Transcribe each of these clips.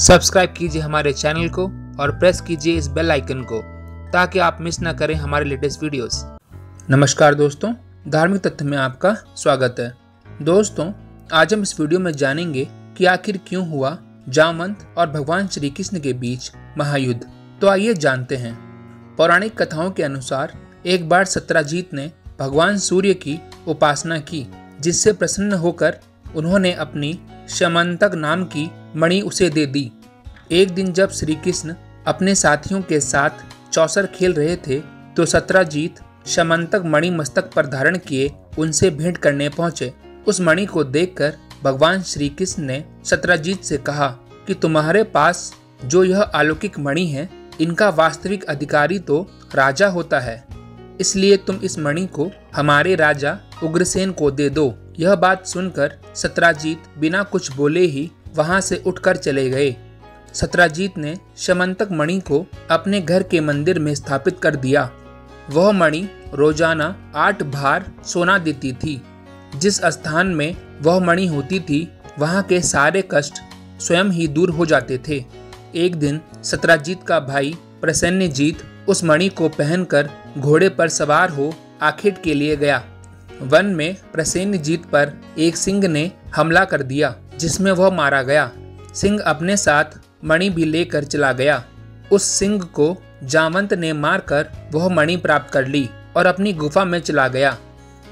Subscribe कीजिए हमारे channel को और प्रेस कीजिए इस बेल आइकन को ताकि आप मिस ना करें हमारे लेटेस्ट वीडियोस। नमस्कार दोस्तों, धार्मिक तथ्य में आपका स्वागत है। दोस्तों, आज हम इस वीडियो में जानेंगे कि आखिर क्यों हुआ जामवंत और भगवान श्री कृष्ण के बीच महायुद्ध। तो आइए जानते हैं। पौराणिक कथाओं के अनुसार, एक बार सत्राजीत ने भगवान सूर्य की उपासना की, जिससे प्रसन्न होकर उन्होंने अपनी शमंतक नाम की मणि उसे दे दी। एक दिन जब श्री कृष्ण अपने साथियों के साथ चौसर खेल रहे थे तो सत्राजीत शमंतक मणि मस्तक पर धारण किए उनसे भेंट करने पहुँचे। उस मणि को देखकर भगवान श्री कृष्ण ने सत्राजीत से कहा कि तुम्हारे पास जो यह अलौकिक मणि है, इनका वास्तविक अधिकारी तो राजा होता है। इसलिए तुम इस मणि को हमारे राजा उग्रसेन को दे दो। यह बात सुनकर सत्राजीत बिना कुछ बोले ही वहाँ से उठकर चले गए। सत्राजीत ने शमंतक मणि को अपने घर के मंदिर में स्थापित कर दिया। वह मणि रोज़ाना आठ भार सोना देती थी। जिस स्थान में वह मणि होती थी, वहाँ के सारे कष्ट स्वयं ही दूर हो जाते थे। एक दिन सत्राजीत का भाई प्रसन्नजीत उस मणि को पहनकर घोड़े पर सवार हो आखिर के लिए गया। वन में प्रसेनजीत पर एक सिंह ने हमला कर दिया, जिसमें वह मारा गया। सिंह अपने साथ मणि भी लेकर चला गया। उस सिंह को जामवंत ने मारकर वह मणि प्राप्त कर ली और अपनी गुफा में चला गया।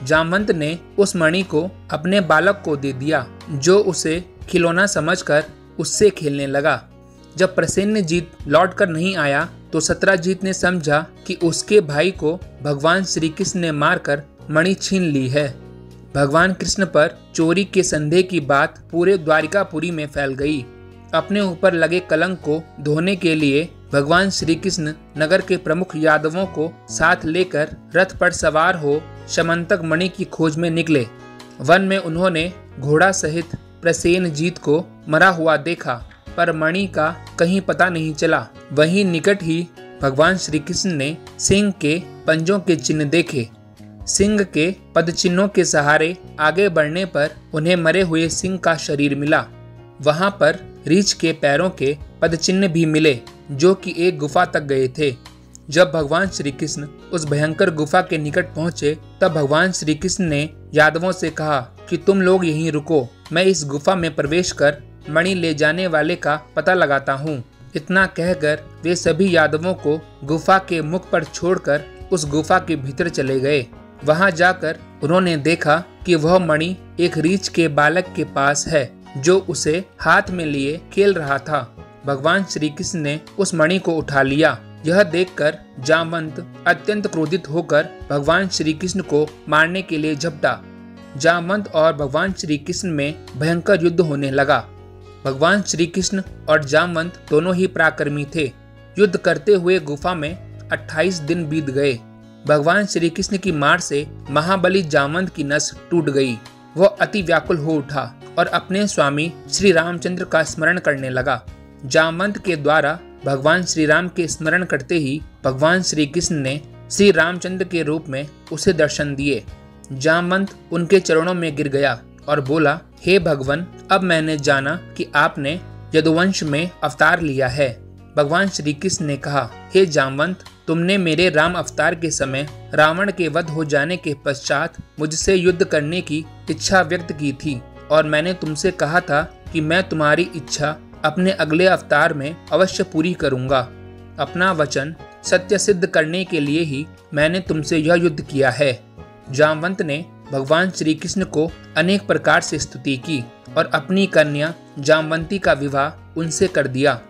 जामवंत ने उस मणि को अपने बालक को दे दिया, जो उसे खिलौना समझकर उससे खेलने लगा। जब प्रसन्नजीत लौट कर नहीं आया तो सत्राजीत ने समझा कि उसके भाई को भगवान श्री कृष्ण ने मारकर मणि छीन ली है। भगवान कृष्ण पर चोरी के संदेह की बात पूरे द्वारिकापुरी में फैल गई। अपने ऊपर लगे कलंक को धोने के लिए भगवान श्री कृष्ण नगर के प्रमुख यादवों को साथ लेकर रथ पर सवार हो शमंतक मणि की खोज में निकले। वन में उन्होंने घोड़ा सहित प्रसेन जीत को मरा हुआ देखा, पर मणि का कहीं पता नहीं चला। वहीं निकट ही भगवान श्री कृष्ण ने सिंह के पंजों के चिन्ह देखे। सिंह के पद चिन्हों के सहारे आगे बढ़ने पर उन्हें मरे हुए सिंह का शरीर मिला। वहाँ पर रीछ के पैरों के पद चिन्ह भी मिले, जो कि एक गुफा तक गए थे। जब भगवान श्री कृष्ण उस भयंकर गुफा के निकट पहुँचे, तब भगवान श्री कृष्ण ने यादवों से कहा कि तुम लोग यहीं रुको, मैं इस गुफा में प्रवेश कर मणि ले जाने वाले का पता लगाता हूँ। इतना कहकर वे सभी यादवों को गुफा के मुख पर छोड़कर उस गुफा के भीतर चले गए। वहाँ जाकर उन्होंने देखा कि वह मणि एक रीछ के बालक के पास है, जो उसे हाथ में लिए खेल रहा था। भगवान श्री कृष्ण ने उस मणि को उठा लिया। यह देखकर जामवंत अत्यंत क्रोधित होकर भगवान श्री कृष्ण को मारने के लिए झपटा। जामवंत और भगवान श्री कृष्ण में भयंकर युद्ध होने लगा। भगवान श्री कृष्ण और जामवंत दोनों ही पराक्रमी थे। युद्ध करते हुए गुफा में 28 दिन बीत गए। भगवान श्री कृष्ण की मार से महाबली जामवंत की नस टूट गई। वह अति व्याकुल हो उठा और अपने स्वामी श्री रामचंद्र का स्मरण करने लगा। जामवंत के द्वारा भगवान श्री राम के स्मरण करते ही भगवान श्री कृष्ण ने श्री रामचंद्र के रूप में उसे दर्शन दिए। जामवंत उनके चरणों में गिर गया और बोला, हे भगवान, अब मैंने जाना कि आपने यदुवंश में अवतार लिया है। भगवान श्री कृष्ण ने कहा, हे जामवंत तुमने मेरे राम अवतार के समय रावण के वध हो जाने के पश्चात मुझसे युद्ध करने की इच्छा व्यक्त की थी, और मैंने तुमसे कहा था कि मैं तुम्हारी इच्छा अपने अगले अवतार में अवश्य पूरी करूँगा। अपना वचन सत्य सिद्ध करने के लिए ही मैंने तुमसे यह युद्ध किया है। जामवंत ने भगवान श्री कृष्ण को अनेक प्रकार से स्तुति की, और अपनी कन्या जामवंती का विवाह उनसे कर दिया।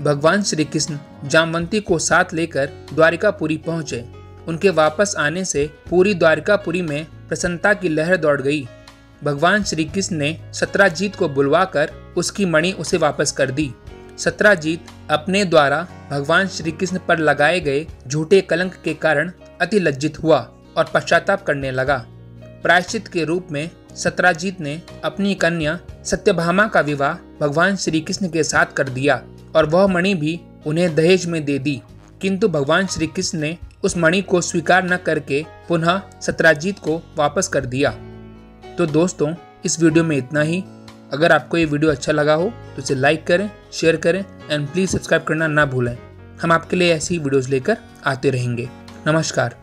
भगवान श्री कृष्ण जामवंती को साथ लेकर द्वारिकापुरी पहुँचे। उनके वापस आने से पूरी द्वारिकापुरी में प्रसन्नता की लहर दौड़ गई। भगवान श्री कृष्ण ने सत्राजीत को बुलवाकर उसकी मणि उसे वापस कर दी। सत्राजीत अपने द्वारा भगवान श्री कृष्ण पर लगाए गए झूठे कलंक के कारण अति लज्जित हुआ और पश्चाताप करने लगा। प्रायश्चित के रूप में सत्राजीत ने अपनी कन्या सत्यभामा का विवाह भगवान श्री कृष्ण के साथ कर दिया। और वह मणि भी उन्हें दहेज में दे दी। किंतु भगवान श्री कृष्ण ने उस मणि को स्वीकार न करके पुनः सत्राजीत को वापस कर दिया। तो दोस्तों, इस वीडियो में इतना ही। अगर आपको ये वीडियो अच्छा लगा हो तो इसे लाइक करें, शेयर करें एंड प्लीज़ सब्सक्राइब करना ना भूलें। हम आपके लिए ऐसी वीडियोज़ लेकर आते रहेंगे। नमस्कार।